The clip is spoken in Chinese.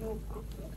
又胖了